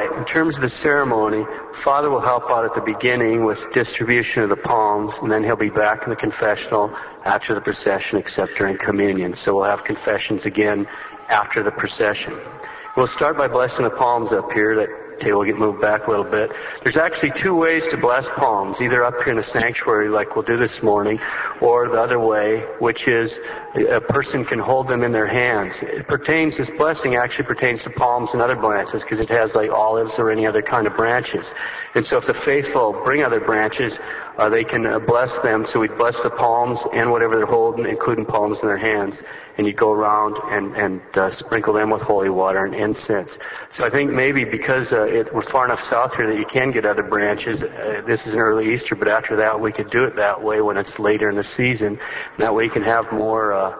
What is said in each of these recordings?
right. In terms of the ceremony, Father will help out at the beginning with distribution of the palms, and then he'll be back in the confessional after the procession, except during communion. So we'll have confessions again after the procession. We'll start by blessing the palms up here. That table will get moved back a little bit. There's actually two ways to bless palms, either up here in the sanctuary like we'll do this morning, or the other way, which is a person can hold them in their hands. It pertains, this blessing actually pertains to palms and other branches because it has like olives or any other kind of branches. And so if the faithful bring other branches, uh, they can uh, bless them. So we'd bless the palms and whatever they're holding, including palms in their hands. And you go around and, and uh, sprinkle them with holy water and incense. So I think maybe because uh, it, we're far enough south here that you can get other branches, uh, this is an early Easter, but after that we could do it that way when it's later in the season. And that way you can have more uh,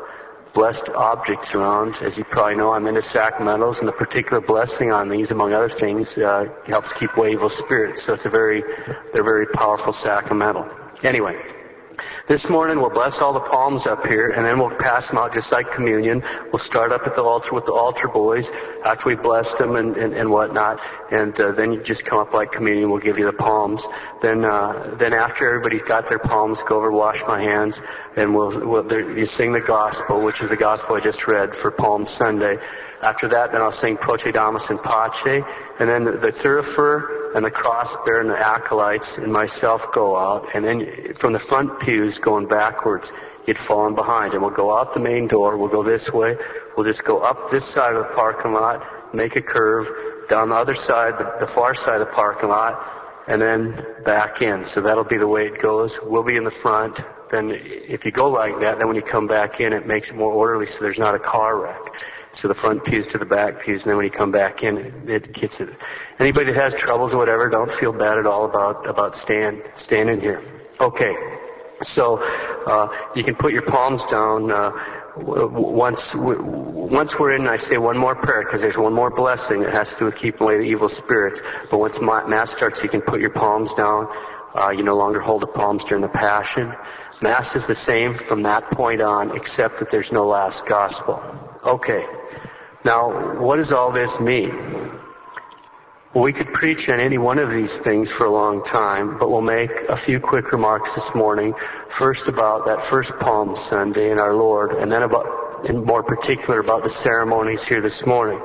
blessed objects around. As you probably know, I'm into sacramentals, and the particular blessing on these, among other things, uh, helps keep away evil spirits. So it's a very, they're very powerful sacramental. Anyway, this morning we'll bless all the palms up here and then we'll pass them out just like communion. We'll start up at the altar with the altar boys after we bless them and, and, and whatnot. And uh, then you just come up like communion. We'll give you the palms. Then uh, then after everybody's got their palms, go over, wash my hands, and we'll, we'll you sing the gospel, which is the gospel I just read for Palm Sunday. After that, then I'll sing Procedamus in Pace, and then the, the thurifer and the cross bearer and the acolytes and myself go out, and then from the front pews going backwards, you'd fallen behind. And we'll go out the main door, we'll go this way, we'll just go up this side of the parking lot, make a curve, down the other side, the, the far side of the parking lot, and then back in. So that'll be the way it goes. We'll be in the front. Then if you go like that, then when you come back in, it makes it more orderly so there's not a car wreck. So the front pews to the back pews, and then when you come back in, it, it gets it. Anybody that has troubles or whatever, don't feel bad at all about about stand standing here. Okay, so uh, you can put your palms down. Uh, once once we're in, I say one more prayer because there's one more blessing that has to do with keeping away the evil spirits. But once Mass starts, you can put your palms down. Uh, you no longer hold the palms during the Passion. Mass is the same from that point on, except that there's no last gospel. Okay. Now, what does all this mean? We could preach on any one of these things for a long time, but we'll make a few quick remarks this morning. First about that first Palm Sunday in our Lord, and then about, in more particular, about the ceremonies here this morning.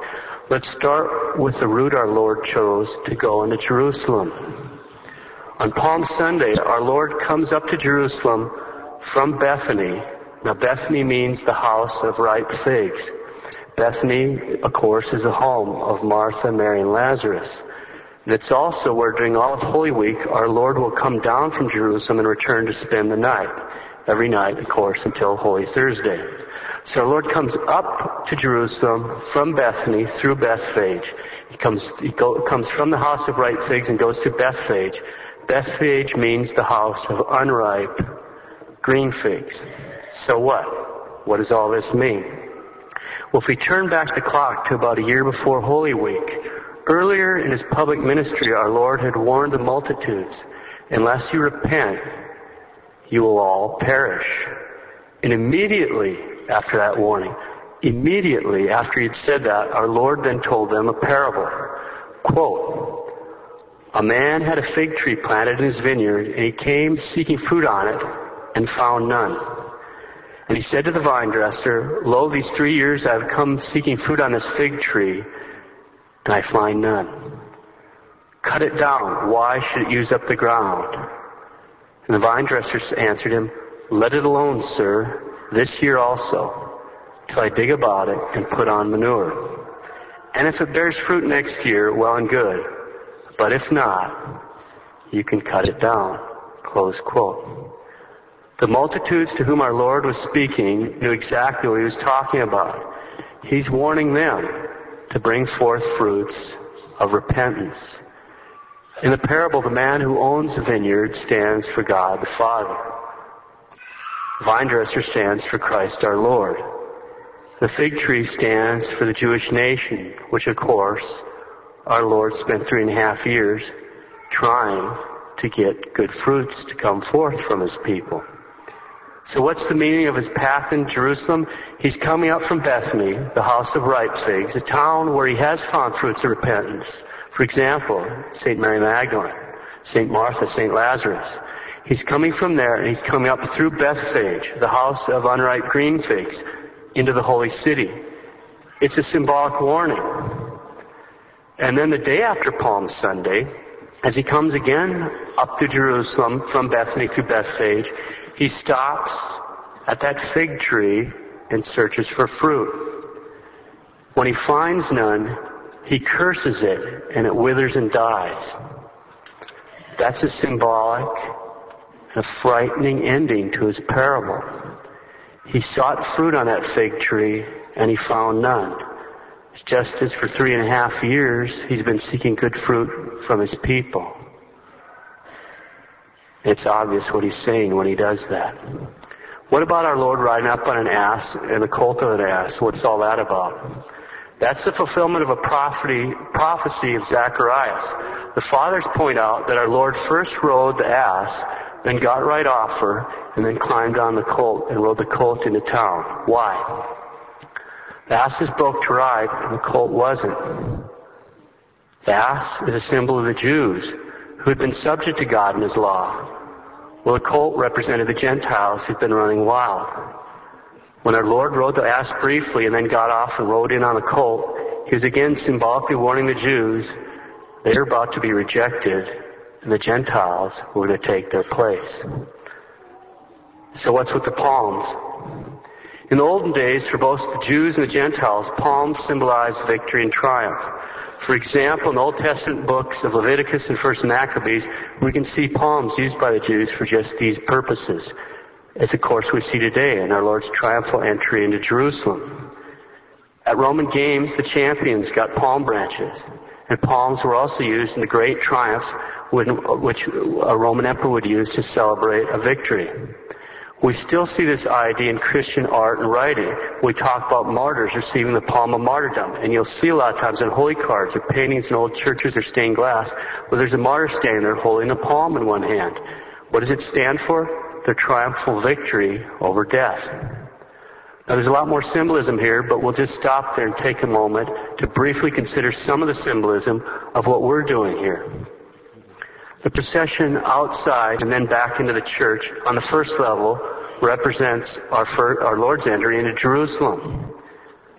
Let's start with the route our Lord chose to go into Jerusalem. On Palm Sunday, our Lord comes up to Jerusalem from Bethany. Now, Bethany means the house of ripe figs. Bethany, of course, is the home of Martha, Mary, and Lazarus. And it's also where during all of Holy Week, our Lord will come down from Jerusalem and return to spend the night. Every night, of course, until Holy Thursday. So our Lord comes up to Jerusalem from Bethany through Bethphage. He comes, he go, comes from the house of ripe figs and goes to Bethphage. Bethphage means the house of unripe green figs. So what? What does all this mean? Well, if we turn back the clock to about a year before Holy Week, earlier in his public ministry, our Lord had warned the multitudes, unless you repent, you will all perish. And immediately after that warning, immediately after he'd said that, our Lord then told them a parable. Quote, a man had a fig tree planted in his vineyard, and he came seeking fruit on it, and found none. And he said to the vine dresser, Lo, these three years I have come seeking fruit on this fig tree, and I find none. Cut it down. Why should it use up the ground? And the vine dresser answered him, Let it alone, sir, this year also, till I dig about it and put on manure. And if it bears fruit next year, well and good. But if not, you can cut it down. Close quote. The multitudes to whom our Lord was speaking knew exactly what he was talking about. He's warning them to bring forth fruits of repentance. In the parable, the man who owns the vineyard stands for God the Father. The vine dresser stands for Christ our Lord. The fig tree stands for the Jewish nation, which of course our Lord spent three and a half years trying to get good fruits to come forth from his people. So what's the meaning of his path in Jerusalem? He's coming up from Bethany, the house of ripe figs, a town where he has found fruits of repentance For example, St. Mary Magdalene, St. Martha, St. Lazarus. He's coming from there and he's coming up through Bethphage, the house of unripe green figs, into the holy city. It's a symbolic warning. And then the day after Palm Sunday, as he comes again up to Jerusalem from Bethany to Bethphage, he stops at that fig tree and searches for fruit. When he finds none, he curses it and it withers and dies. That's a symbolic, a frightening ending to his parable. He sought fruit on that fig tree and he found none. Just as for three and a half years, he's been seeking good fruit from his people. It's obvious what he's saying when he does that. What about our Lord riding up on an ass and the colt of an ass? What's all that about? That's the fulfillment of a prophecy, prophecy of Zacharias. The fathers point out that our Lord first rode the ass, then got right off her, and then climbed on the colt and rode the colt into town. Why? The ass is broke to ride, and the colt wasn't. The ass is a symbol of the Jews who had been subject to God and His law. while the colt represented the Gentiles who'd been running wild. When our Lord rode the ass briefly and then got off and rode in on a colt, he was again symbolically warning the Jews they are about to be rejected and the Gentiles were going to take their place. So what's with the palms? In the olden days, for both the Jews and the Gentiles, palms symbolized victory and triumph. For example, in the Old Testament books of Leviticus and First Maccabees, we can see palms used by the Jews for just these purposes, as of course we see today in our Lord's triumphal entry into Jerusalem. At Roman games, the champions got palm branches, and palms were also used in the great triumphs which a Roman emperor would use to celebrate a victory. We still see this idea in Christian art and writing. We talk about martyrs receiving the palm of martyrdom. And you'll see a lot of times in holy cards or paintings in old churches or stained glass where there's a martyr standing there holding a palm in one hand. What does it stand for? The triumphal victory over death. Now there's a lot more symbolism here, but we'll just stop there and take a moment to briefly consider some of the symbolism of what we're doing here. The procession outside and then back into the church on the first level represents our, first, our Lord's entry into Jerusalem.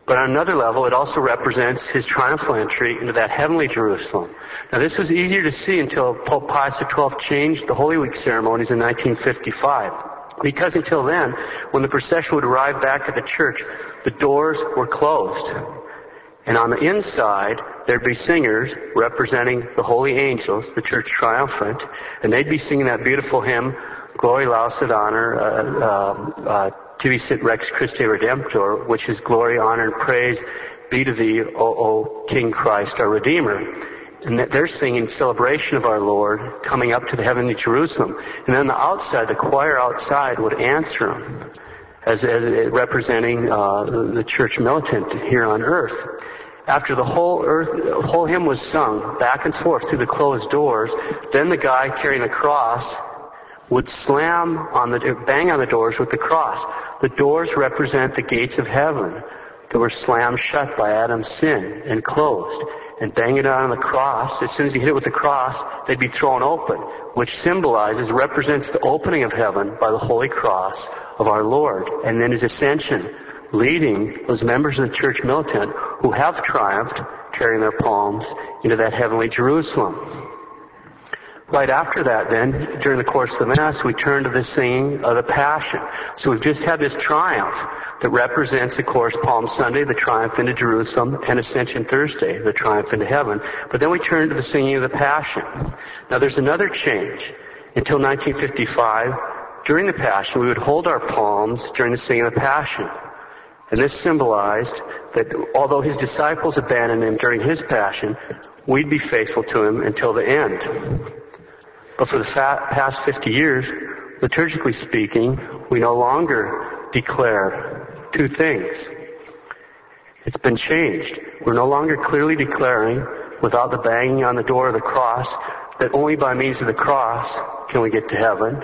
But on another level, it also represents his triumphal entry into that heavenly Jerusalem. Now this was easier to see until Pope Pius XII changed the Holy Week ceremonies in 1955. Because until then, when the procession would arrive back at the church, the doors were closed. And on the inside, there'd be singers representing the holy angels, the church triumphant, and they'd be singing that beautiful hymn, Glory Laus Honor, uh, uh, uh, Sit Rex Christe Redemptor, which is glory, honor, and praise be to thee, O, o King Christ, our Redeemer. And that they're singing celebration of our Lord coming up to the heavenly Jerusalem. And then the outside, the choir outside would answer them as, as representing uh, the church militant here on earth. After the whole earth, whole hymn was sung back and forth through the closed doors, then the guy carrying the cross would slam on the, bang on the doors with the cross. The doors represent the gates of heaven that were slammed shut by Adam's sin and closed. And bang it on the cross, as soon as he hit it with the cross, they'd be thrown open, which symbolizes, represents the opening of heaven by the holy cross of our Lord. And then his ascension leading those members of the church militant who have triumphed, carrying their palms into that heavenly Jerusalem. Right after that then, during the course of the Mass, we turn to the singing of the Passion. So we've just had this triumph that represents, of course, Palm Sunday, the triumph into Jerusalem, and Ascension Thursday, the triumph into heaven. But then we turn to the singing of the Passion. Now there's another change. Until 1955, during the Passion, we would hold our palms during the singing of the Passion. And this symbolized that although his disciples abandoned him during his passion, we'd be faithful to him until the end. But for the past 50 years, liturgically speaking, we no longer declare two things. It's been changed. We're no longer clearly declaring, without the banging on the door of the cross, that only by means of the cross can we get to heaven.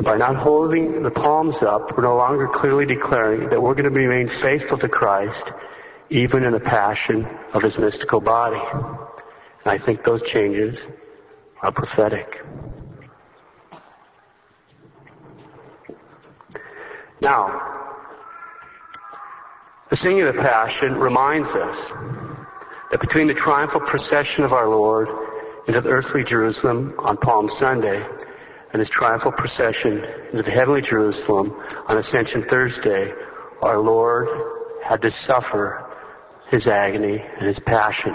By not holding the palms up, we're no longer clearly declaring that we're going to remain faithful to Christ even in the passion of his mystical body. And I think those changes are prophetic. Now, the singing of the Passion reminds us that between the triumphal procession of our Lord into the earthly Jerusalem on Palm Sunday and his triumphal procession into the heavenly Jerusalem on Ascension Thursday, our Lord had to suffer his agony and his passion.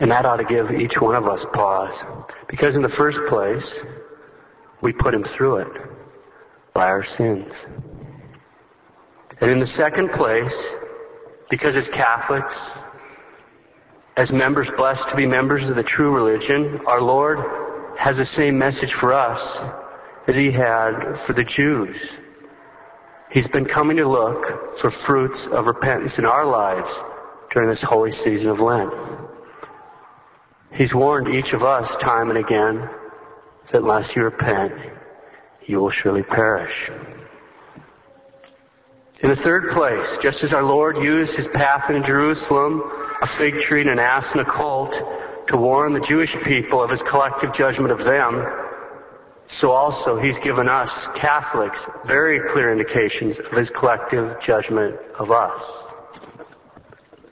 And that ought to give each one of us pause. Because in the first place, we put him through it by our sins. And in the second place, because as Catholics, as members blessed to be members of the true religion, our Lord has the same message for us as he had for the Jews. He's been coming to look for fruits of repentance in our lives during this holy season of Lent. He's warned each of us time and again that unless you repent, you will surely perish. In the third place, just as our Lord used his path in Jerusalem, a fig tree and an ass and a colt, to warn the Jewish people of his collective judgment of them, so also he's given us, Catholics, very clear indications of his collective judgment of us.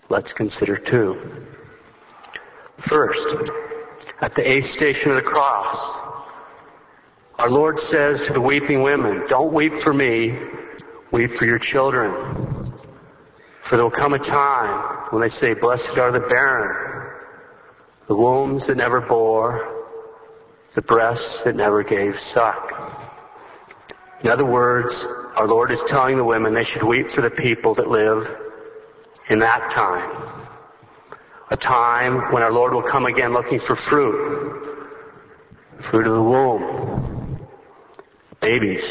Let's consider two. First, at the eighth station of the cross, our Lord says to the weeping women, don't weep for me, weep for your children. For there will come a time when they say, blessed are the barren, the wombs that never bore, the breasts that never gave suck. In other words, our Lord is telling the women they should weep for the people that live in that time. A time when our Lord will come again looking for fruit. Fruit of the womb. Babies.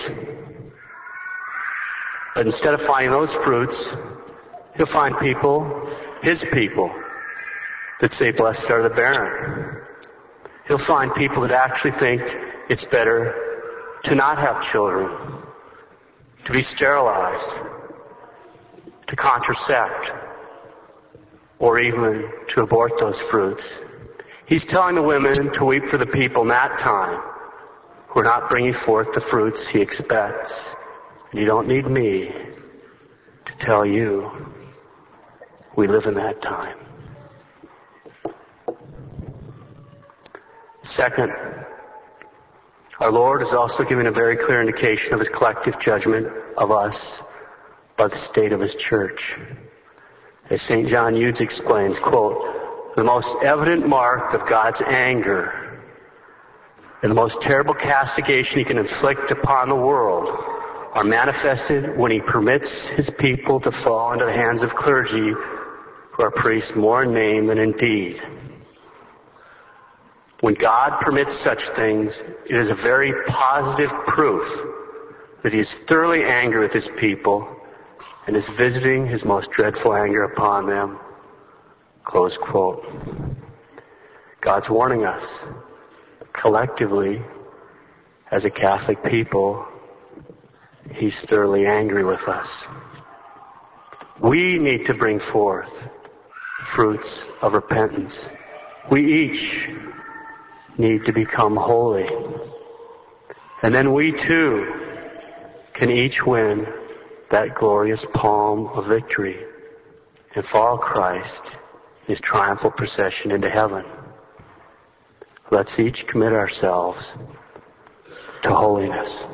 But instead of finding those fruits, he'll find people, his people, that say, blessed are the barren. He'll find people that actually think it's better to not have children, to be sterilized, to contracept, or even to abort those fruits. He's telling the women to weep for the people in that time who are not bringing forth the fruits he expects. And you don't need me to tell you we live in that time. Second, our Lord is also giving a very clear indication of his collective judgment of us by the state of his church. As St. John Eudes explains, quote, the most evident mark of God's anger and the most terrible castigation he can inflict upon the world are manifested when he permits his people to fall into the hands of clergy who are priests more in name than in deed. When God permits such things, it is a very positive proof that he is thoroughly angry with his people and is visiting his most dreadful anger upon them. Close quote. God's warning us collectively as a Catholic people, he's thoroughly angry with us. We need to bring forth fruits of repentance. We each need to become holy. And then we too can each win that glorious palm of victory and follow Christ in his triumphal procession into heaven. Let's each commit ourselves to holiness.